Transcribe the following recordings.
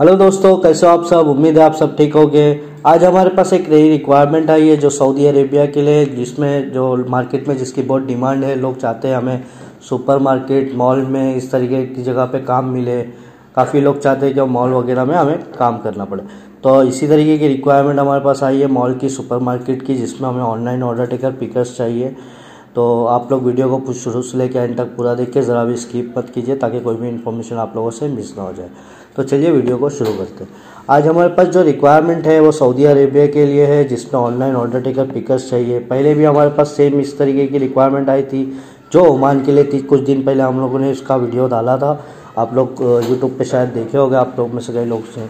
Hello दोस्तों, कैसे हो आप सब? उम्मीद है आप सब ठीक होगे। आज हमारे पास एक नई रिक्वायरमेंट आई है जो सऊदी अरेबिया के लिए, जिसमें, जो मार्केट में जिसकी बहुत डिमांड है, लोग चाहते हैं हमें सुपर मार्केट मॉल में इस तरीके की जगह पे काम मिले। काफ़ी लोग चाहते हैं कि मॉल वगैरह में हमें काम करना पड़े। तो इसी तरीके की रिक्वायरमेंट हमारे पास आई है मॉल की सुपर की, जिसमें हमें ऑनलाइन ऑर्डर टेकर पिकर्स चाहिए। तो आप लोग वीडियो को शुरू से लेकर एंड तक पूरा देखिए, ज़रा भी स्किप मत कीजिए, ताकि कोई भी इन्फॉर्मेशन आप लोगों से मिस ना हो जाए। तो चलिए वीडियो को शुरू करते हैं। आज हमारे पास जो रिक्वायरमेंट है, वो सऊदी अरेबिया के लिए है, जिसमें ऑनलाइन ऑर्डर टेकर पिकर्स चाहिए। पहले भी हमारे पास सेम इस तरीके की रिक्वायरमेंट आई थी, जो ओमान के लिए थी। कुछ दिन पहले हम लोगों ने इसका वीडियो डाला था। आप लोग यूट्यूब पर शायद देखे होंगे, आप लोग में से कई लोग से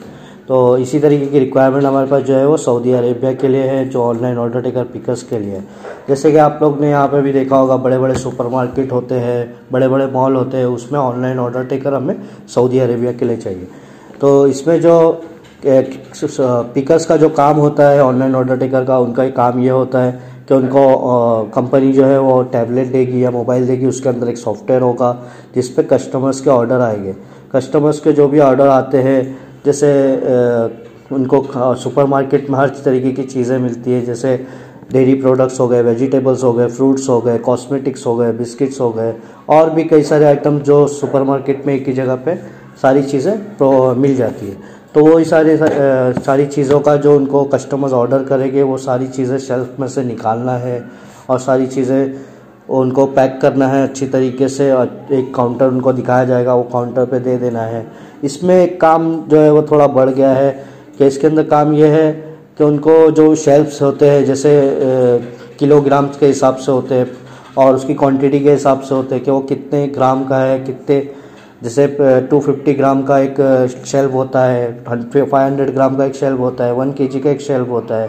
तो इसी तरीके की रिक्वायरमेंट हमारे पास जो है वो सऊदी अरेबिया के लिए है, जो ऑनलाइन ऑर्डर टेकर पिकर्स के लिए। जैसे कि आप लोग ने यहाँ पे भी देखा होगा बड़े बड़े सुपरमार्केट होते हैं बड़े बड़े मॉल होते हैं, उसमें ऑनलाइन ऑर्डर टेकर हमें सऊदी अरेबिया के लिए चाहिए। तो इसमें जो पिकर्स का जो काम होता है ऑनलाइन ऑर्डर टेकर का, उनका ही काम ये होता है कि उनको कंपनी जो है वो टैबलेट देगी या मोबाइल देगी, उसके अंदर एक सॉफ्टवेयर होगा जिस पे कस्टमर्स के ऑर्डर आएँगे। कस्टमर्स के जो भी ऑर्डर आते हैं जैसे उनको सुपरमार्केट में हर तरीके की चीज़ें मिलती है, जैसे डेयरी प्रोडक्ट्स हो गए वेजिटेबल्स हो गए फ्रूट्स हो गए कॉस्मेटिक्स हो गए बिस्किट्स हो गए, और भी कई सारे आइटम जो सुपरमार्केट में एक ही जगह पे सारी चीज़ें मिल जाती है। तो वो सारे सारी चीज़ों का जो उनको कस्टमर्स ऑर्डर करेंगे, वो सारी चीज़ें शेल्फ में से निकालना है, और सारी चीज़ें उनको पैक करना है अच्छी तरीके से और एक काउंटर उनको दिखाया जाएगा, वो काउंटर पे दे देना है। इसमें काम जो है वो थोड़ा बढ़ गया है कि इसके अंदर काम ये है कि उनको जो शेल्फ्स होते हैं, जैसे किलोग्राम्स के हिसाब से होते हैं और उसकी क्वांटिटी के हिसाब से होते हैं कि वो कितने ग्राम का है, कितने, जैसे 250 ग्राम का एक शेल्फ होता है 500 ग्राम का एक शेल्फ होता है वन के का एक शेल्फ होता है।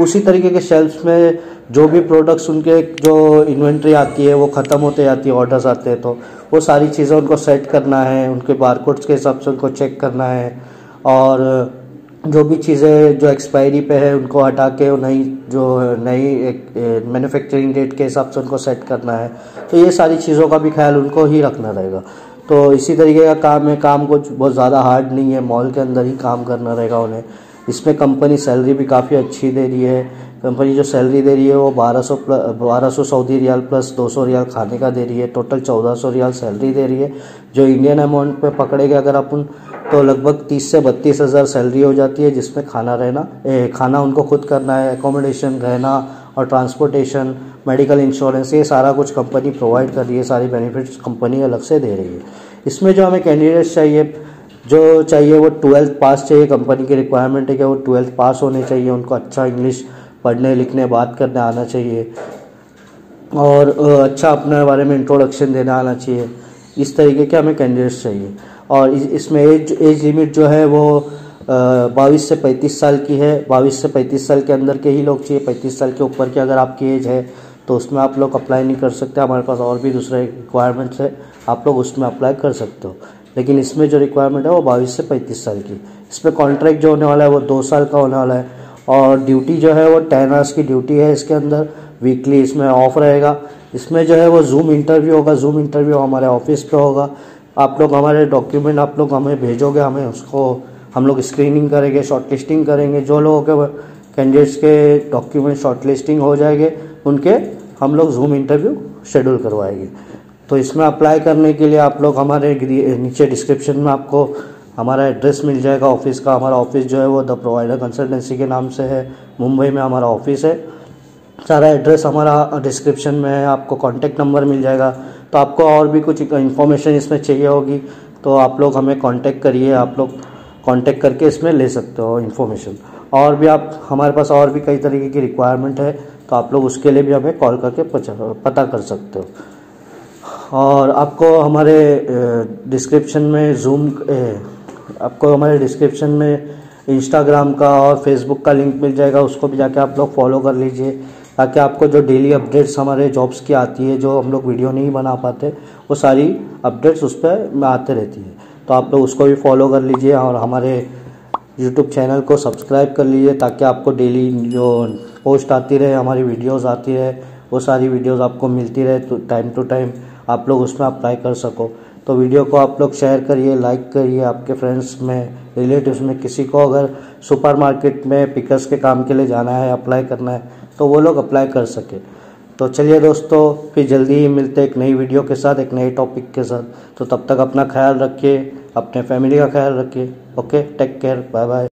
उसी तरीके के शेल्फ में जो भी प्रोडक्ट्स उनके जो इन्वेंट्री आती है, वो ख़त्म होते जाती है ऑर्डर्स आते हैं तो वो सारी चीज़ें उनको सेट करना है, उनके बारकोड्स के हिसाब से उनको चेक करना है और जो भी चीज़ें जो एक्सपायरी पे है, उनको हटा के नई जो नई मैन्युफैक्चरिंग डेट के हिसाब से उनको सेट करना है। तो ये सारी चीज़ों का भी ख्याल उनको ही रखना रहेगा। तो इसी तरीके का काम है, काम कुछ बहुत ज़्यादा हार्ड नहीं है मॉल के अंदर ही काम करना रहेगा उन्हें। इसमें कंपनी सैलरी भी काफ़ी अच्छी दे रही है। कंपनी जो सैलरी दे रही है वो 1200 बारह सौ सऊदी रियाल प्लस 200 रियाल खाने का दे रही है। टोटल 1400 रियाल सैलरी दे रही है। जो इंडियन अमाउंट पे पकड़ेगा अगर अपन तो लगभग 30 से बत्तीस हज़ार सैलरी हो जाती है जिसमें खाना रहना ए, खाना उनको खुद करना है एकोमोडेशन रहना और ट्रांसपोर्टेशन मेडिकल इंश्योरेंस ये सारा कुछ कंपनी प्रोवाइड कर रही है। सारी बेनिफिट्स कंपनी अलग से दे रही है। इसमें जो हमें कैंडिडेट्स चाहिए जो चाहिए वो ट्वेल्थ पास चाहिए कंपनी की रिक्वायरमेंट है कि वो ट्वेल्थ पास होने चाहिए, उनको अच्छा इंग्लिश पढ़ने, लिखने, बात करने आना चाहिए। और अच्छा अपने बारे में इंट्रोडक्शन देना आना चाहिए। इस तरीके के हमें कैंडिडेट्स चाहिए। और इसमें एज एज लिमिट जो है वो बाईस से पैंतीस साल की है। बाईस से पैंतीस साल के अंदर के ही लोग चाहिए। पैंतीस साल के ऊपर की अगर आपकी एज है तो उसमें आप लोग अप्लाई नहीं कर सकते। हमारे पास और भी दूसरे रिक्वायरमेंट्स है। आप लोग उसमें अप्लाई कर सकते हो। लेकिन इसमें जो रिक्वायरमेंट है वो बाईस से पैंतीस साल की। इसमें कॉन्ट्रैक्ट जो होने वाला है वो दो साल का होने वाला है। और ड्यूटी जो है वो टेन आवर्स की ड्यूटी है इसके अंदर। वीकली इसमें ऑफ़ रहेगा। इसमें जो है वो जूम इंटरव्यू होगा। जूम इंटरव्यू हमारे ऑफ़िस पे होगा। आप लोग हमारे डॉक्यूमेंट आप लोग हमें भेजोगे, हमें उसको, हम लोग स्क्रीनिंग करेंगे शॉर्ट लिस्टिंग करेंगे। जो लोगों के कैंडिडेट्स के डॉक्यूमेंट शॉर्ट लिस्टिंग हो जाएँगे, उनके हम लोग जूम इंटरव्यू शेड्यूल करवाएँगे। तो इसमें अप्लाई करने के लिए आप लोग हमारे नीचे डिस्क्रिप्शन में आपको हमारा एड्रेस मिल जाएगा। ऑफ़िस का हमारा ऑफ़िस जो है वो द प्रोवाइडर कंसल्टेंसी के नाम से है। मुंबई में हमारा ऑफ़िस है। सारा एड्रेस हमारा डिस्क्रिप्शन में है। आपको कॉन्टैक्ट नंबर मिल जाएगा। तो आपको और भी कुछ इन्फॉर्मेशन इसमें चाहिए होगी तो आप लोग हमें कॉन्टैक्ट करिए। आप लोग कॉन्टैक्ट करके इसमें ले सकते हो इन्फॉर्मेशन और भी आप हमारे पास और भी कई तरीके की रिक्वायरमेंट है तो आप लोग उसके लिए भी हमें कॉल करके पता कर सकते हो। और आपको हमारे डिस्क्रिप्शन में जूम आपको हमारे डिस्क्रिप्शन में इंस्टाग्राम का और फेसबुक का लिंक मिल जाएगा, उसको भी जाके आप लोग फॉलो कर लीजिए, ताकि आपको जो डेली अपडेट्स हमारे जॉब्स की आती है, जो हम लोग वीडियो नहीं बना पाते, वो सारी अपडेट्स उस पर आते रहती है। तो आप लोग उसको भी फॉलो कर लीजिए और हमारे यूट्यूब चैनल को सब्सक्राइब कर लीजिए, ताकि आपको डेली जो पोस्ट आती रहे, हमारी वीडियोस आती रहे, वो सारी वीडियोस आपको मिलती रहे टाइम टू टाइम आप लोग उसमें अप्लाई कर सको। तो वीडियो को आप लोग शेयर करिए लाइक करिए। आपके फ्रेंड्स में रिलेटिव्स में किसी को अगर सुपर मार्केट में पिकर्स के काम के लिए जाना है अप्लाई करना है तो वो लोग अप्लाई कर सके। तो चलिए दोस्तों, फिर जल्दी ही मिलते एक नई वीडियो के साथ, एक नए टॉपिक के साथ। तो तब तक अपना ख्याल रखिए, अपने फैमिली का ख्याल रखिए। Okay take care bye bye